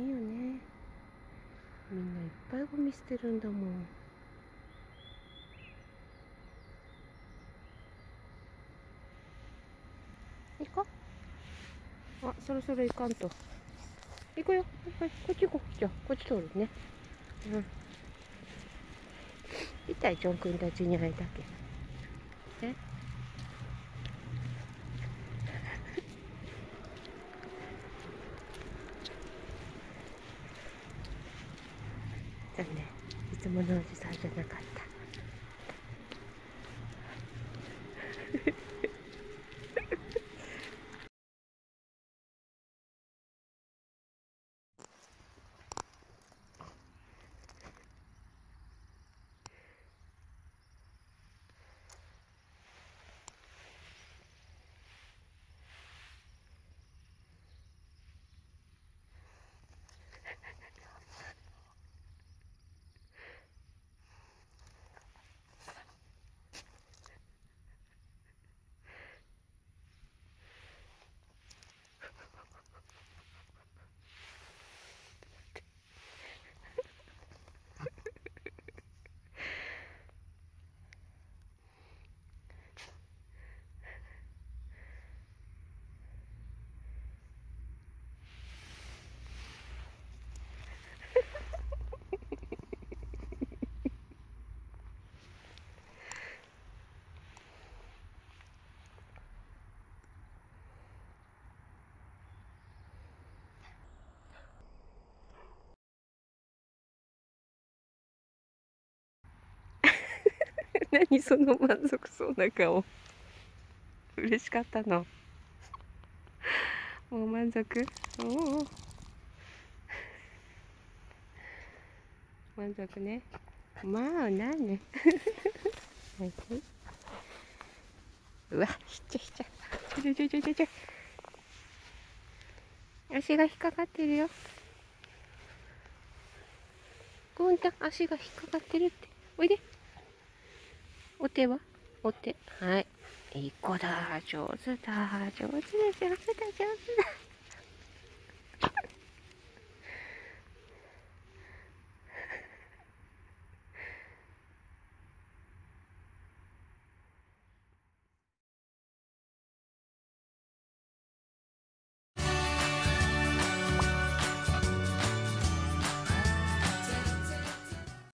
いよね。みんないっぱいゴミ捨てるんだもん。あそろそろ行かんと。行くよ。はいこっち行こう。じゃこっち通るね。うん。痛いジョン君たちに会いたけえ？残念いつものおじさんじゃなかった。何その満足そうな顔。嬉しかったの。もう満足？おお満足ね。まあ何ね。うわひっちゃひっちゃ。ちょちょちょちょちょ足が引っかかってるよ。ゴンちゃん足が引っかかってるって。おいで。お手は？お手。はい。いい子だ。上手だ。上手だ、上手だ、上手だ。